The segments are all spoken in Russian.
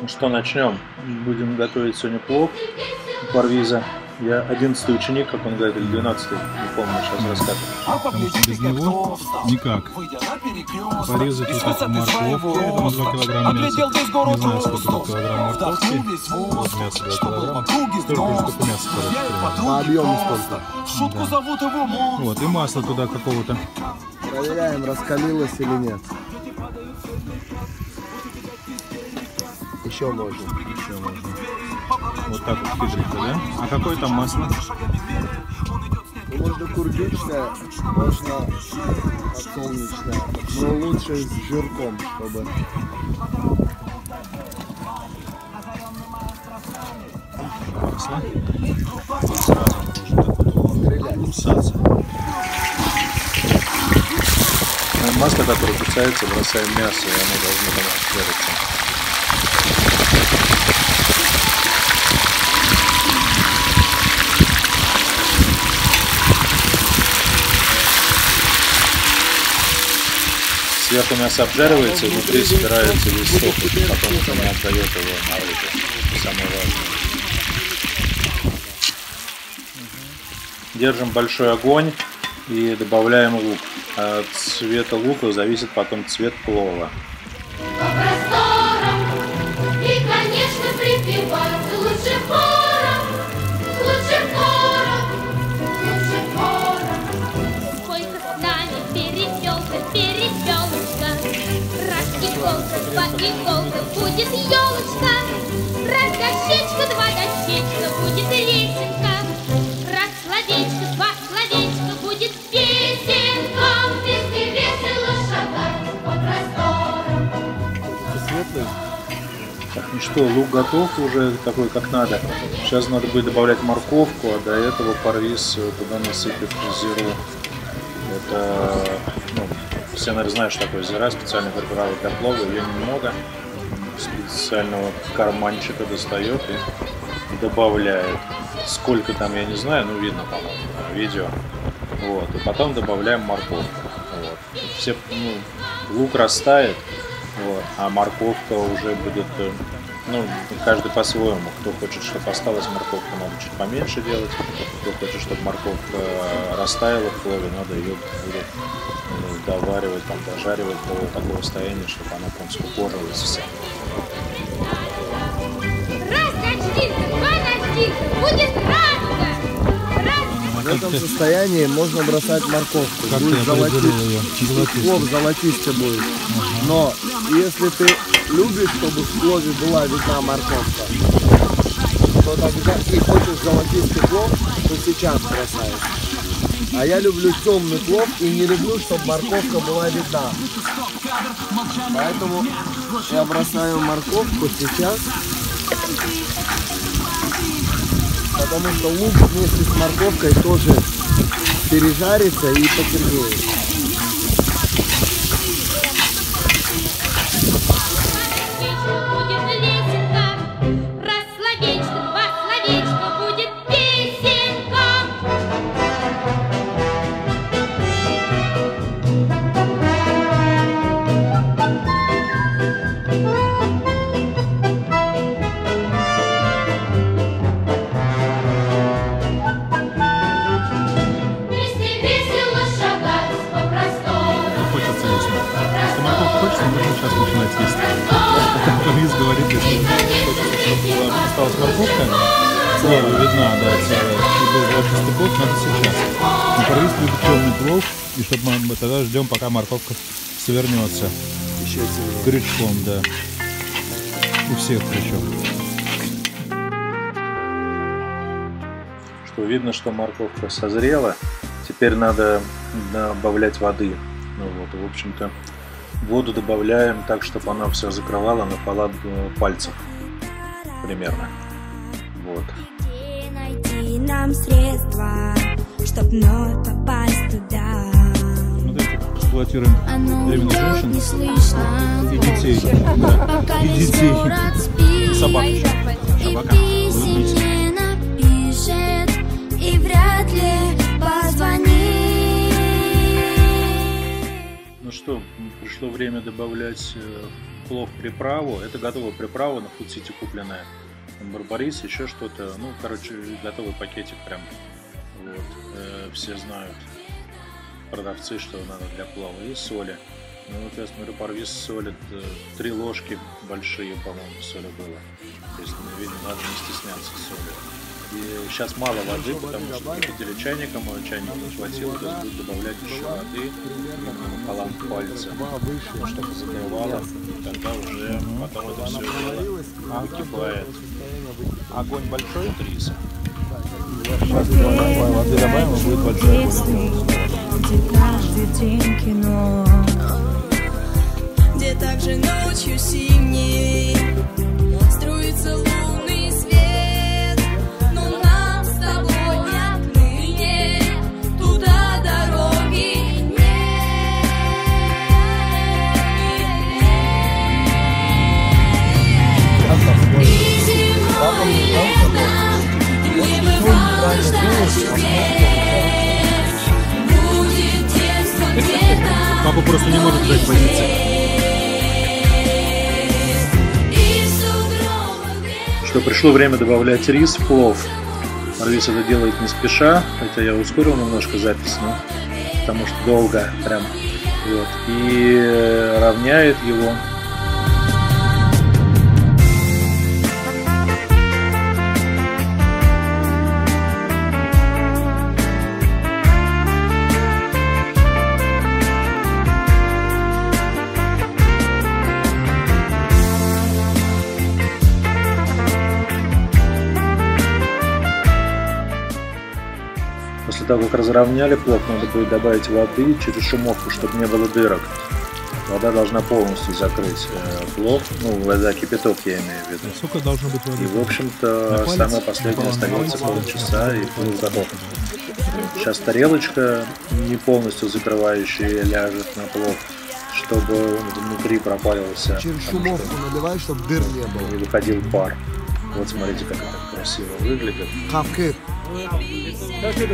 Ну что, начнем. Будем готовить сегодня плов парвиза. Я 11 ученик, как он говорит, или 12 не помню, сейчас рассказываю. Потому что без него никак. Порезать вот эту морковку, там 2 килограмма мяса. Не знаю, сколько тут килограмм морковки. Вот мясо 2 килограмма. Столько же, сколько мяса, короче, примерно. По объему столько. Шутку зовут его Вот, и масло туда какого-то. Проверяем, раскалилось или нет. Еще можно. Еще можно. Вот так вот хитренько, да? А какое там масло? Ну, можно курдючное, можно подсолнечное. Но лучше с жирком, чтобы... Масло. Сразу нужно кусаться. Масло, которое кусается, бросаем мясо, и оно должно там обжариться. Сверху мясо обжаривается, внутри собирается весь сок, потом не отдает его наружу. Это самое важное. Держим большой огонь и добавляем лук. От цвета лука зависит потом цвет плова. Иголка, два иголка, будет елочка, Раз дощечка, два дощечка, будет лесенка, Раз словечко, два словечка, будет песенка. Вместе весело шагать по просторам. Светлый? Так, ну что, лук готов уже такой, как надо. Сейчас надо будет добавлять морковку, а до этого парвиз э, туда насыпет зиру. Это, все, наверное, знают, что такое зира, специальная приправа для плова, ее немного. Специального карманчика достает и добавляет. Сколько там, я не знаю, ну, видно, по-моему, видео. Вот, и потом добавляем морковку. Вот. Все, ну, лук растает, вот, а морковка уже будет, э, ну, каждый по-своему. Кто хочет, чтобы осталась морковка, надо чуть поменьше делать. Кто хочет, чтобы морковка э, растаяла в плове, надо ее будет э, доваривать, там, дожаривать до такого состояния, чтобы она прям скукожилась вся. Раз два будет радуга. Раз, В этом состоянии можно бросать морковку. Как будет? Золотистый. Плов золотистый будет. Но если ты любишь, чтобы в плове была видна морковка, то тогда и хочешь золотистый плов, то сейчас бросаешь. А я люблю темный плов и не люблю, чтобы морковка была видна. Поэтому я бросаю морковку сейчас. Потому что лук вместе с морковкой тоже пережарится и потемнеет. Морковка, целая видна, да, целая, и был золотистый плов, надо сейчас. Но Парвиз любит темный плов, и чтобы мы, мы тогда ждем, пока морковка свернется. Еще сильнее. Крючком, да. У всех причем. Что видно, что морковка созрела. Теперь надо добавлять воды. Ну вот, и, в общем-то, воду добавляем так, чтобы она все закрывала на пала пальцев. Примерно. Вот. Где найти нам средства, чтоб вновь попасть туда? Смотрите, эксплуатируем Оно беременных идет женщин не слышно, и детей. Да. пока И весь детей. город спит. И собак еще. И Собака. писем Улыбнись. не напишет, и вряд ли позвонит. Ну что, пришло время добавлять э, плов приправу. Это готовая приправа на фудсити купленная. Там барбарис, еще что-то. Ну, короче, готовый пакетик прям. Вот. Э, все знают продавцы, что надо для плава. И соли. Ну вот я смотрю, парвиз солит э, три ложки большие, по-моему, соли было. То есть, ну, видно, надо не стесняться соли. И сейчас мало воды, потому что видели чайником, а чайник не хватило, то есть будут добавлять еще воды, ну, напалам пальца, чтобы закрывало, потом это все выкипает. Огонь большой? От риса. Сейчас воды добавим, и будет большой огонь. Где каждый день кино Где также ночью синей Папа просто не может ждать позиции. Что пришло время добавлять рис в плов. Марвис это делает не спеша, хотя я ускорил немножко запись, но потому что долго прям. Вот. И э, равняет его. После того, как разровняли плов, надо будет добавить воды через шумовку, чтобы не было дырок. Вода должна полностью закрыть э, плов, ну, вода кипяток я имею в виду. Сколько должно быть воды? И, в общем-то, самое последнее остается полчаса, и плов готов. Сейчас тарелочка, не полностью закрывающая, ляжет на плов, чтобы он внутри пропарился, Через шумовку что наливай, чтобы дыр не было. не выходил пар. Вот смотрите, как это красиво выглядит. Хавкет.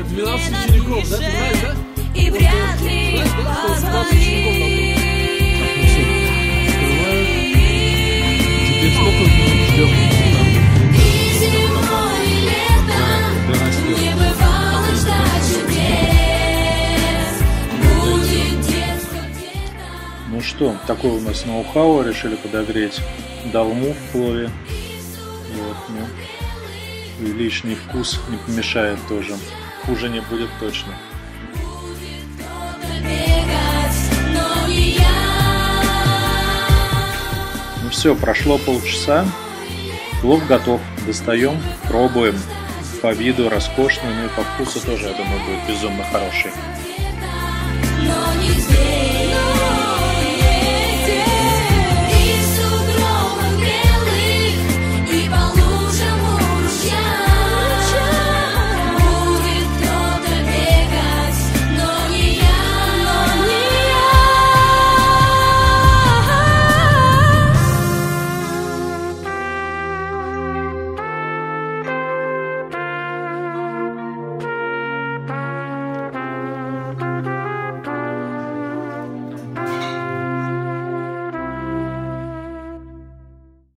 И вряд ли позвонит Теперь сколько ждем? И зимой, и летом Не бывало ждать чудес Будет детство где-то Ну что, такой у нас ноу-хау. Решили подогреть долму в плове. И лишний вкус не помешает тоже. Хуже не будет точно. Ну все, прошло полчаса. Плов готов. Достаем, пробуем. По виду роскошный, ну и по вкусу тоже, я думаю, будет безумно хороший.